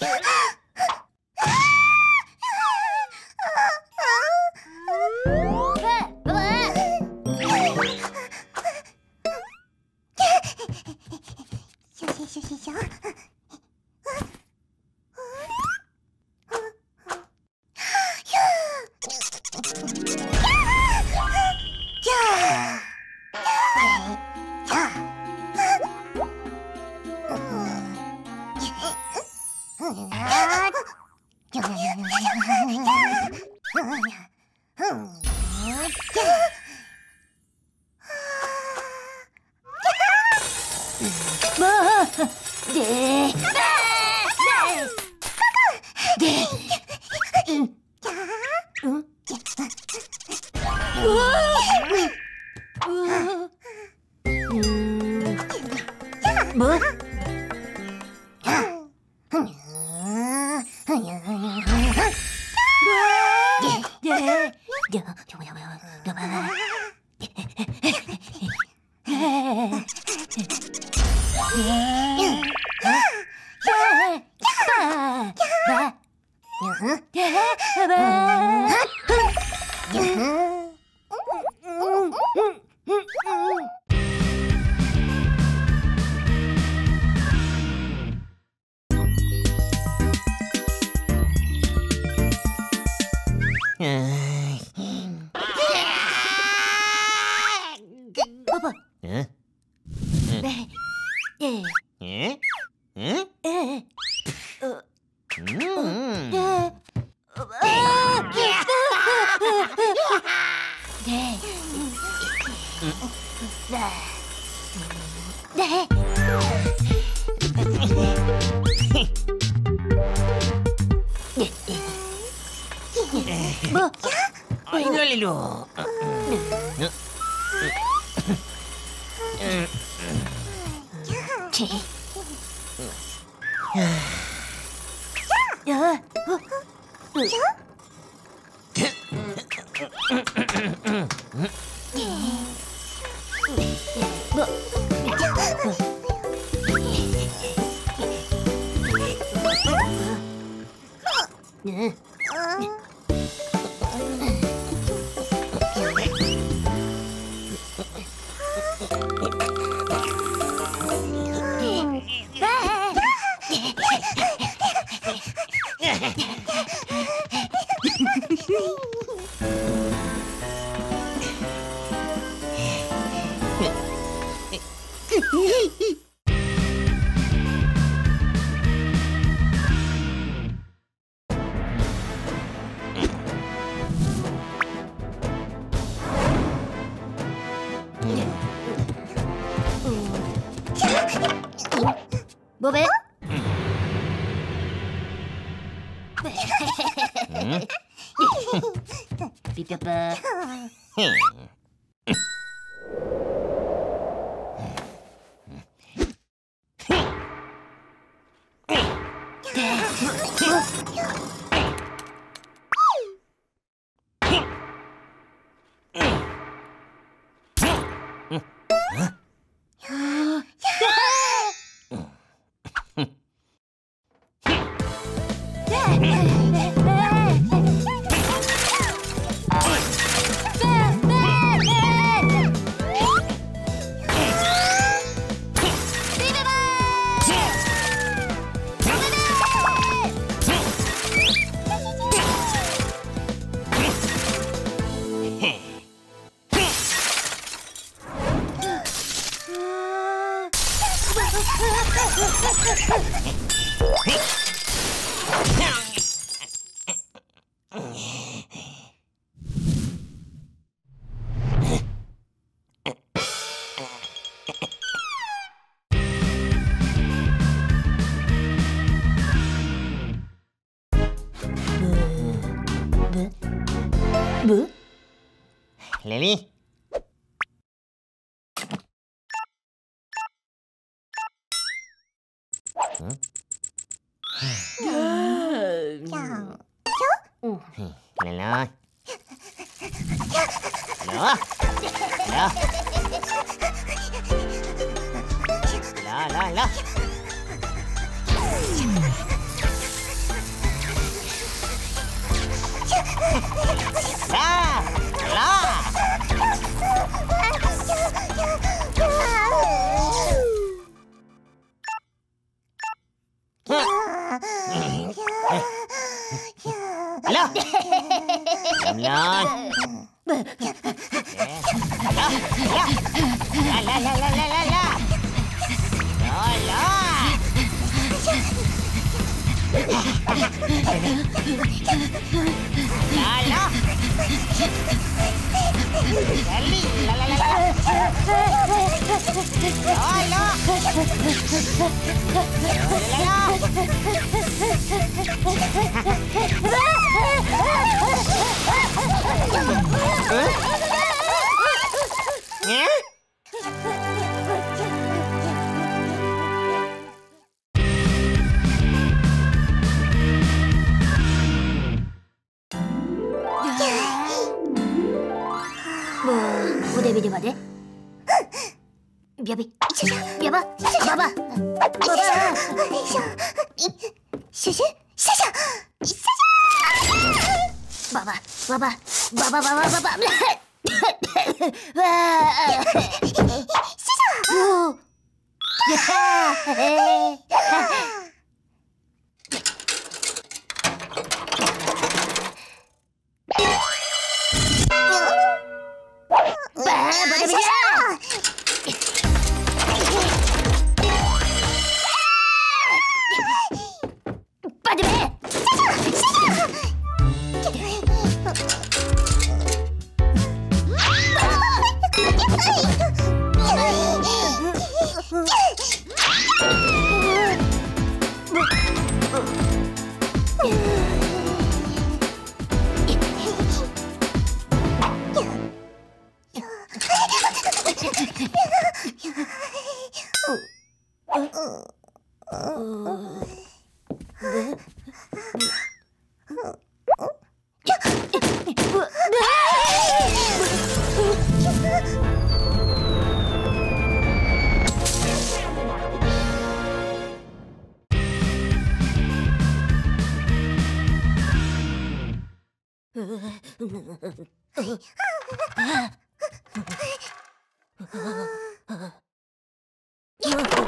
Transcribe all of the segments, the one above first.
you. 응? 응? 네. 예. 예? 응? 예. 唉呀啊啊嗯嗯嗯嗯嗯嗯嗯嗯嗯嗯ボベ。ピピョプブレリー来来来！来来来！来！来来！来来来！Yeah? ればで。ビャビシュシュビャバシュシュババババシュシュシュシュシュシュババババババババババ。わあシュシュやった Ah!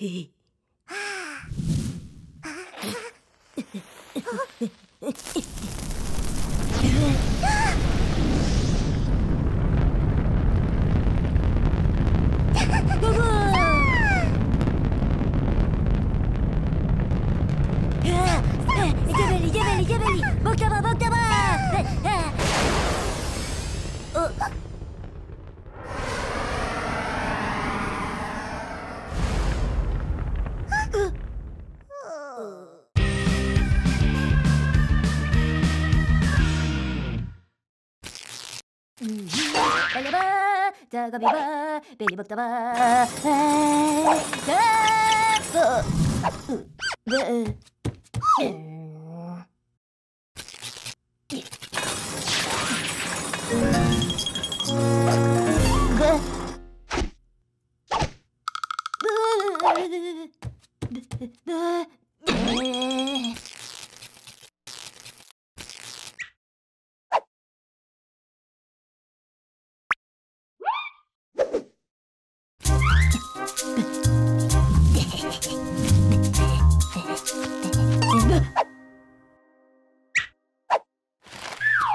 Hee gabi ba, beli bakta ba. Eh, eh, eh, eh, eh, eh, eh, eh, eh, eh,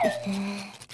えー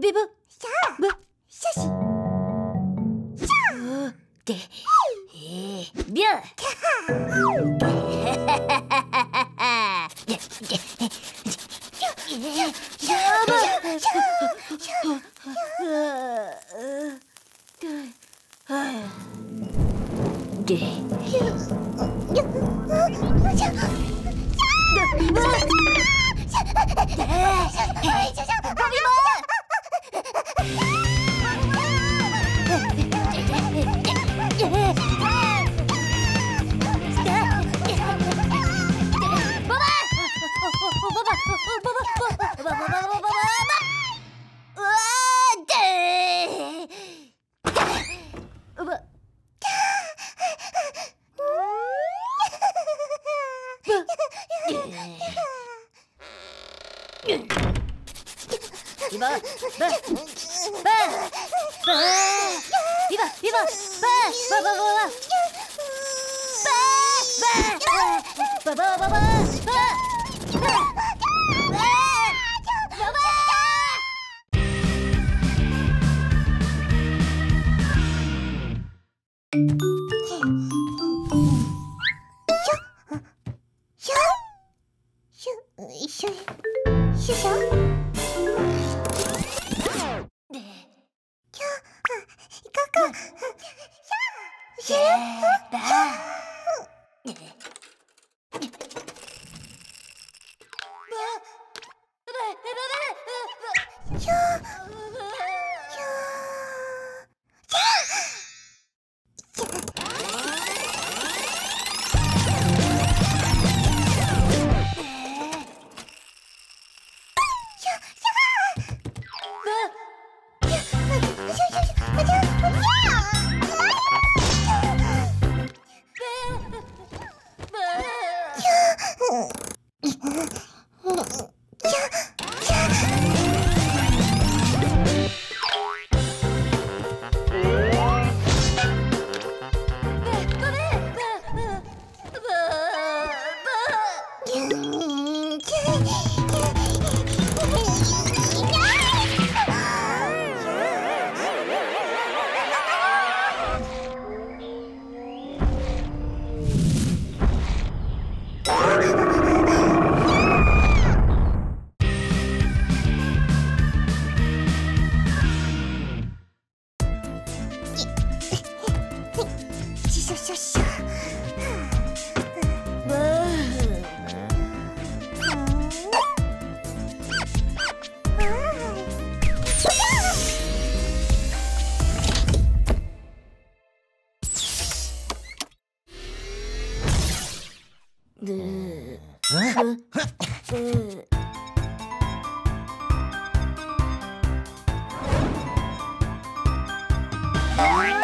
ビブシャブシでえ、ハババババビバビババババババババババババババババで